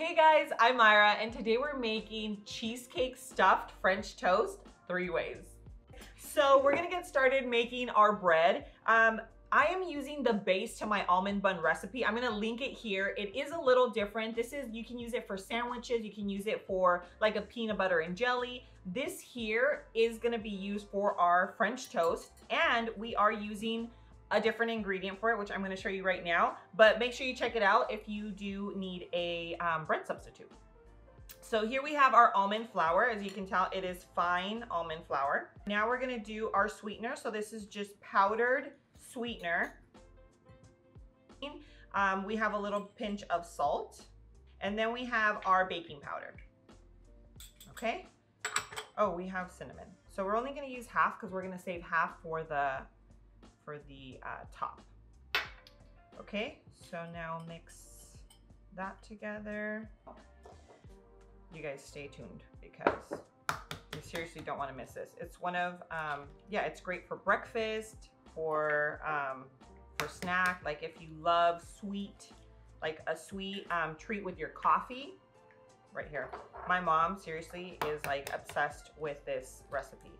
Hey guys, I'm Mayra and today we're making cheesecake stuffed French toast three ways. So we're gonna get started making our bread. Um, I am using the base to my almond bun recipe. I'm gonna link it here. It is a little different. This is, you can use it for sandwiches. You can use it for like a peanut butter and jelly. This here is gonna be used for our French toast and we are using a different ingredient for it, which I'm gonna show you right now. But make sure you check it out if you do need a um, bread substitute. So here we have our almond flour. As you can tell, it is fine almond flour. Now we're gonna do our sweetener. So this is just powdered sweetener. Um, we have a little pinch of salt. And then we have our baking powder. Okay? Oh, we have cinnamon. So we're only gonna use half because we're gonna save half for the, for the uh, top. Okay, so now mix that together. You guys stay tuned because you seriously don't wanna miss this. It's one of, um, yeah, it's great for breakfast, for um, for snack. Like if you love sweet, like a sweet um, treat with your coffee, right here. My mom seriously is like obsessed with this recipe.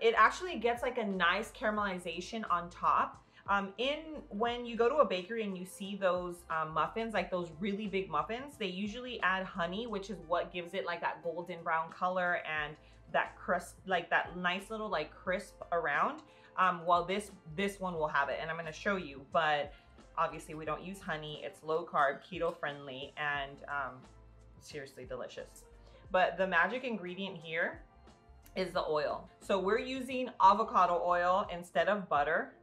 It actually gets like a nice caramelization on top. Um, in when you go to a bakery and you see those um, muffins, like those really big muffins, they usually add honey, which is what gives it like that golden brown color and that crisp, like that nice little like crisp around um, well, this, this one will have it and I'm gonna show you, but obviously we don't use honey. It's low carb, keto friendly, and um, seriously delicious. But the magic ingredient here is the oil. So we're using avocado oil instead of butter.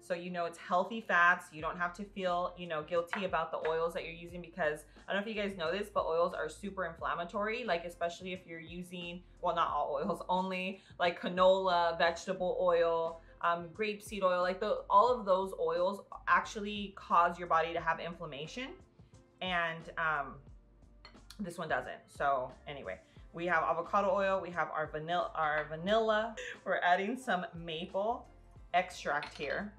So you know it's healthy fats. You don't have to feel, you know, guilty about the oils that you're using because I don't know if you guys know this, but oils are super inflammatory. Like especially if you're using, well, not all oils, only like canola, vegetable oil, um, grapeseed oil, like the, all of those oils actually cause your body to have inflammation. And um, this one doesn't. So anyway, we have avocado oil, we have our vanilla, our vanilla. We're adding some maple extract here.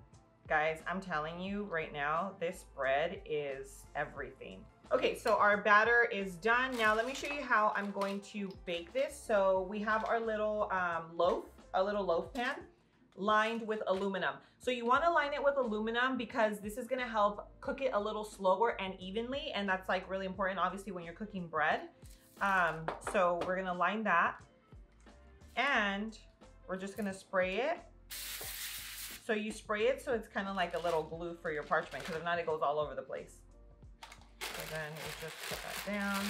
Guys, I'm telling you right now, this bread is everything. Okay, so our batter is done. Now let me show you how I'm going to bake this. So we have our little um, loaf, a little loaf pan lined with aluminum. So you wanna line it with aluminum because this is gonna help cook it a little slower and evenly. And that's like really important, obviously, when you're cooking bread. Um, so we're gonna line that and we're just gonna spray it so you spray it so it's kind of like a little glue for your parchment because if not it goes all over the place. So then you just put that down.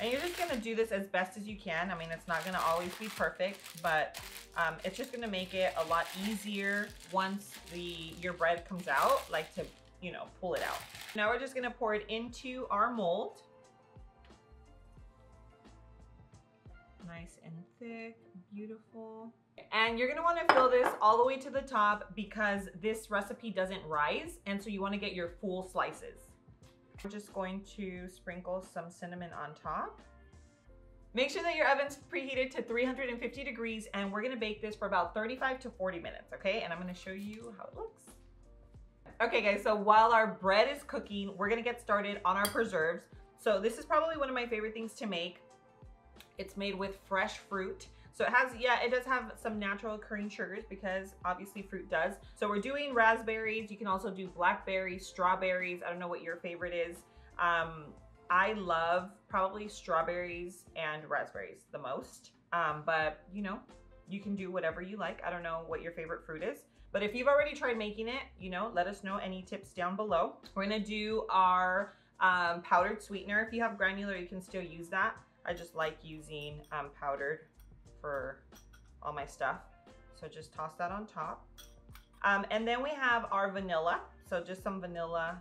And you're just gonna do this as best as you can. I mean, it's not gonna always be perfect, but um, it's just gonna make it a lot easier once the your bread comes out, like to, you know, pull it out. Now we're just gonna pour it into our mold. Nice and thick, beautiful. And you're gonna wanna fill this all the way to the top because this recipe doesn't rise. And so you wanna get your full slices. We're just going to sprinkle some cinnamon on top. Make sure that your oven's preheated to 350 degrees and we're gonna bake this for about 35 to 40 minutes, okay? And I'm gonna show you how it looks. Okay guys, so while our bread is cooking, we're gonna get started on our preserves. So this is probably one of my favorite things to make. It's made with fresh fruit. So it has, yeah, it does have some natural occurring sugars because obviously fruit does. So we're doing raspberries. You can also do blackberries, strawberries. I don't know what your favorite is. Um, I love probably strawberries and raspberries the most. Um, but you know, you can do whatever you like. I don't know what your favorite fruit is. But if you've already tried making it, you know, let us know any tips down below. We're gonna do our um, powdered sweetener. If you have granular, you can still use that. I just like using um, powdered for all my stuff. So just toss that on top. Um, and then we have our vanilla. So just some vanilla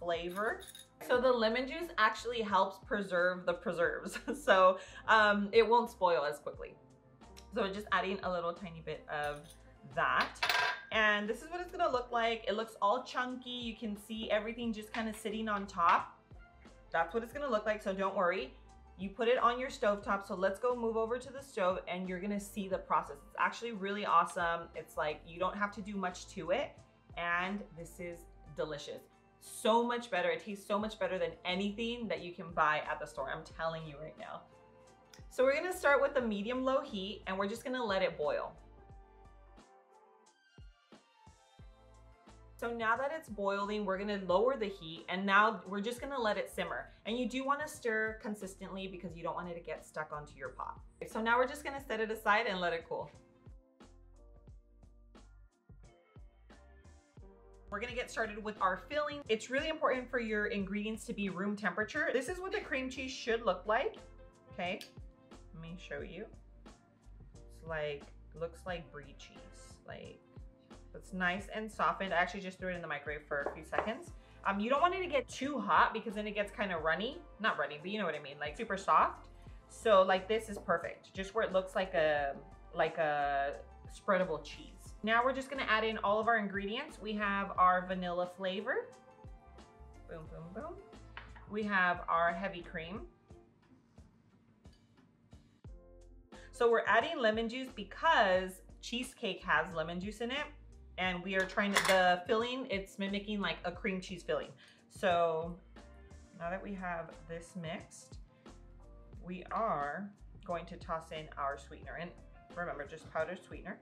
flavor. So the lemon juice actually helps preserve the preserves. so um, it won't spoil as quickly. So just adding a little tiny bit of that. And this is what it's gonna look like. It looks all chunky. You can see everything just kind of sitting on top. That's what it's gonna look like, so don't worry. You put it on your stove top. So let's go move over to the stove and you're gonna see the process. It's actually really awesome. It's like you don't have to do much to it and this is delicious. so much better. It tastes so much better than anything that you can buy at the store. I'm telling you right now. So we're gonna start with a medium low heat and we're just gonna let it boil. So now that it's boiling, we're gonna lower the heat and now we're just gonna let it simmer. And you do wanna stir consistently because you don't want it to get stuck onto your pot. So now we're just gonna set it aside and let it cool. We're gonna get started with our filling. It's really important for your ingredients to be room temperature. This is what the cream cheese should look like, okay? Let me show you. It's like, looks like brie cheese, like it's nice and softened. I actually just threw it in the microwave for a few seconds. Um, you don't want it to get too hot because then it gets kind of runny. Not runny, but you know what I mean, like super soft. So like this is perfect, just where it looks like a like a spreadable cheese. Now we're just gonna add in all of our ingredients. We have our vanilla flavor. Boom, boom, boom. We have our heavy cream. So we're adding lemon juice because cheesecake has lemon juice in it and we are trying to, the filling, it's mimicking like a cream cheese filling. So now that we have this mixed, we are going to toss in our sweetener. And remember, just powdered sweetener.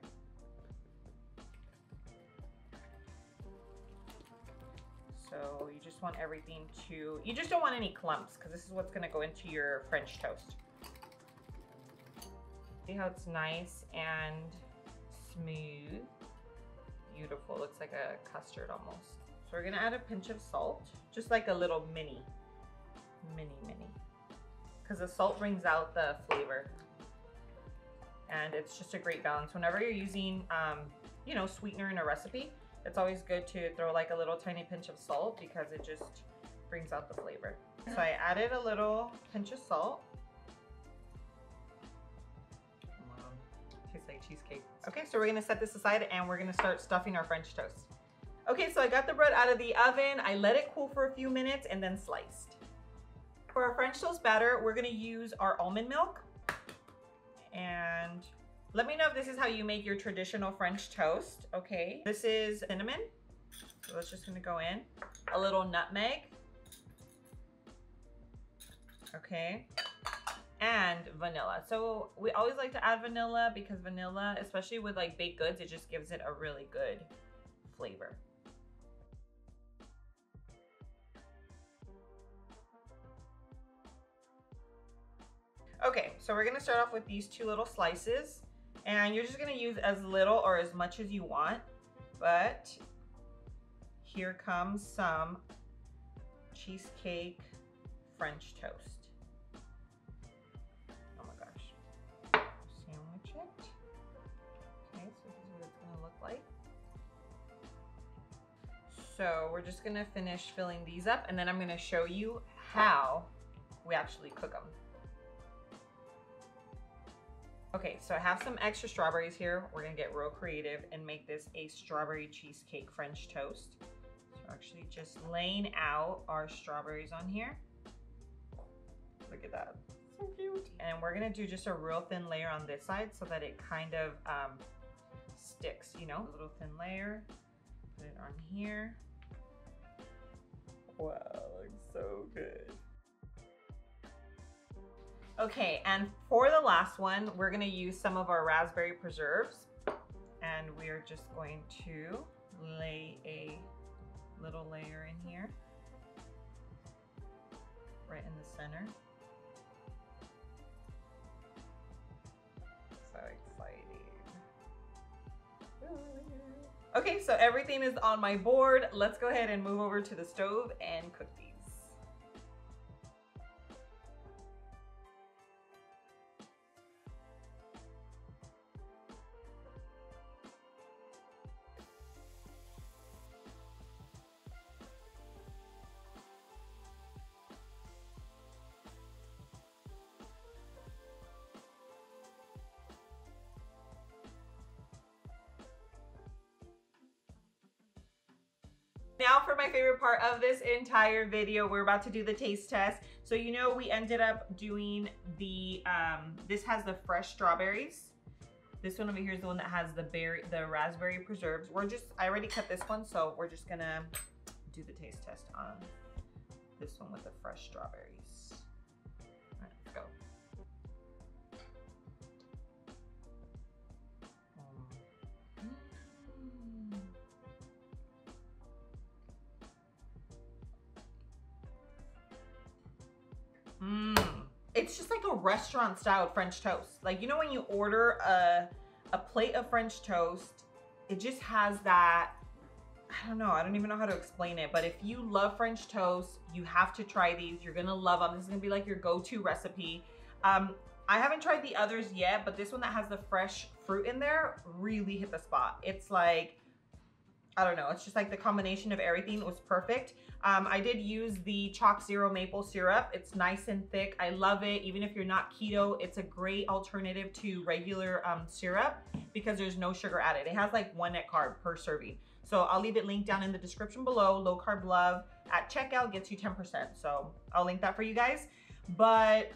So you just want everything to, you just don't want any clumps because this is what's gonna go into your French toast. See how it's nice and smooth beautiful. Looks like a custard almost. So we're gonna add a pinch of salt, just like a little mini, mini, mini. Because the salt brings out the flavor. And it's just a great balance. Whenever you're using, um, you know, sweetener in a recipe, it's always good to throw like a little tiny pinch of salt because it just brings out the flavor. So I added a little pinch of salt. tastes like cheesecake. Okay, so we're gonna set this aside and we're gonna start stuffing our French toast. Okay, so I got the bread out of the oven. I let it cool for a few minutes and then sliced. For our French toast batter, we're gonna use our almond milk. And let me know if this is how you make your traditional French toast, okay? This is cinnamon. So that's just gonna go in. A little nutmeg. Okay and vanilla. So we always like to add vanilla because vanilla, especially with like baked goods, it just gives it a really good flavor. Okay, so we're gonna start off with these two little slices and you're just gonna use as little or as much as you want, but here comes some cheesecake French toast. So we're just gonna finish filling these up and then I'm gonna show you how we actually cook them. Okay, so I have some extra strawberries here. We're gonna get real creative and make this a strawberry cheesecake French toast. So actually just laying out our strawberries on here. Look at that, so. And we're gonna do just a real thin layer on this side so that it kind of um, sticks, you know, a little thin layer. Put it on here. Wow, looks so good. Okay, and for the last one, we're gonna use some of our raspberry preserves. And we're just going to lay a little layer in here. Right in the center. Okay, so everything is on my board. Let's go ahead and move over to the stove and cook these. Now for my favorite part of this entire video, we're about to do the taste test. So you know we ended up doing the, um, this has the fresh strawberries. This one over here is the one that has the berry, the raspberry preserves. We're just, I already cut this one, so we're just gonna do the taste test on this one with the fresh strawberries. It's just like a restaurant style French toast. Like, you know, when you order a, a plate of French toast, it just has that, I don't know, I don't even know how to explain it, but if you love French toast, you have to try these. You're gonna love them. This is gonna be like your go-to recipe. Um, I haven't tried the others yet, but this one that has the fresh fruit in there really hit the spot. It's like, I don't know, it's just like the combination of everything was perfect. Um, I did use the ChocZero maple syrup. It's nice and thick. I love it. Even if you're not keto, it's a great alternative to regular um, syrup because there's no sugar added. It has like one net carb per serving. So I'll leave it linked down in the description below. Low Carb Love at checkout gets you 10%. So I'll link that for you guys. But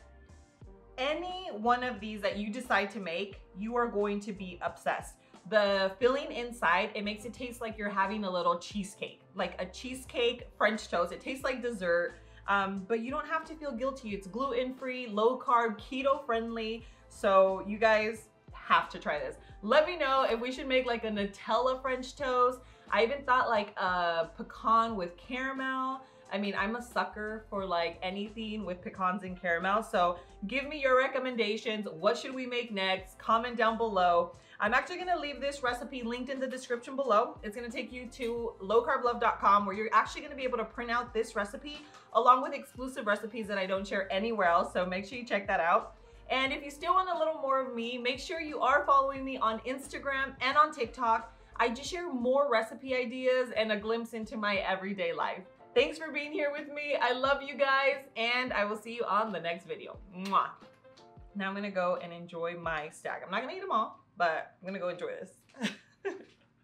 any one of these that you decide to make, you are going to be obsessed. The filling inside, it makes it taste like you're having a little cheesecake, like a cheesecake French toast. It tastes like dessert, um, but you don't have to feel guilty. It's gluten-free, low carb, keto friendly. So you guys have to try this. Let me know if we should make like a Nutella French toast. I even thought like a pecan with caramel. I mean, I'm a sucker for like anything with pecans and caramel. So give me your recommendations. What should we make next? Comment down below. I'm actually gonna leave this recipe linked in the description below. It's gonna take you to lowcarblove.com where you're actually gonna be able to print out this recipe along with exclusive recipes that I don't share anywhere else. So make sure you check that out. And if you still want a little more of me, make sure you are following me on Instagram and on TikTok. I just share more recipe ideas and a glimpse into my everyday life. Thanks for being here with me. I love you guys and I will see you on the next video. Mwah. Now I'm gonna go and enjoy my stack. I'm not gonna eat them all, but I'm gonna go enjoy this.